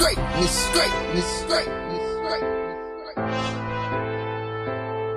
greatness, greatness, greatness, greatness.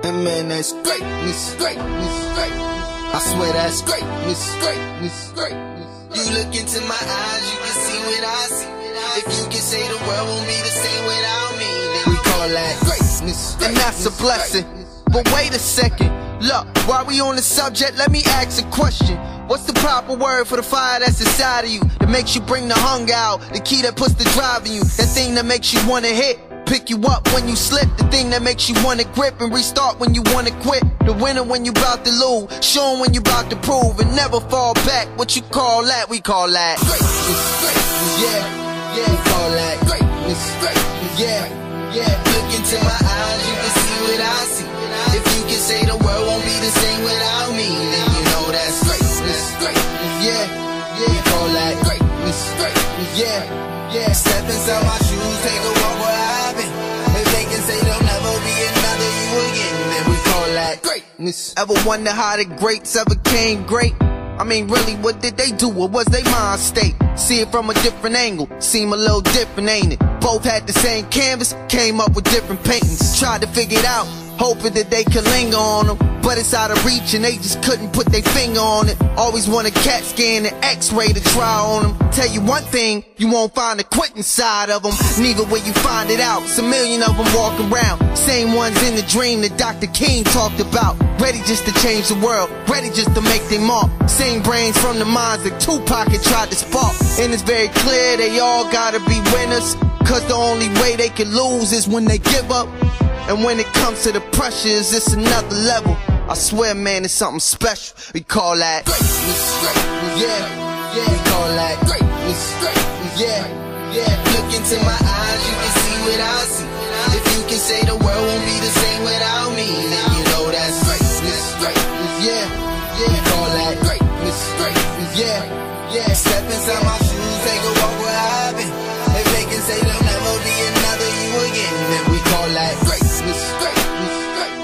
And man, that's greatness, greatness, greatness. I swear that's greatness, greatness, greatness. You look into my eyes, you can see what I see. If you can say the world won't be the same without me, then we call that greatness, and that's a blessing. But wait a second, look, while we on the subject, let me ask a question. What's the proper word for the fire that's inside of you that makes you bring the hunger out? The key that puts the drive in you, that thing that makes you wanna hit. Pick you up when you slip, the thing that makes you wanna grip and restart when you wanna quit. The winner when you bout to lose, showing when you bout to prove and never fall back. What you call that? We call that greatness, greatness, yeah, yeah. We call that greatness, greatness, yeah, yeah. Look into my eyes, you can see what I see. Yeah, yeah. We call that greatness, greatness, yeah, yeah. Step inside my shoes, take a walk where I've been. If they can say there'll never be another you again, then we call that greatness. Ever wonder how the greats ever came great? I mean, really, what did they do? What was their mind state? See it from a different angle, seem a little different, ain't it? Both had the same canvas, came up with different paintings. Tried to figure it out, hoping that they could linger on them. But it's out of reach and they just couldn't put their finger on it. Always want a CAT scan and x-ray to try on them. Tell you one thing, you won't find the quitting side of them. Neither will you find it out. It's a million of them walk around. Same ones in the dream that Dr. King talked about. Ready just to change the world, ready just to make them mark. Same brains from the minds that Tupac had tried to spark. And it's very clear they all gotta be winners. Cause the only way they can lose is when they give up. And when it comes to the pressures, it's another level. I swear, man, it's something special. We call that greatness, greatness, yeah, yeah. We call that greatness, greatness, yeah, yeah. Look into my eyes, you can see what I see. If you can say the world won't be. like great mistake, mistake.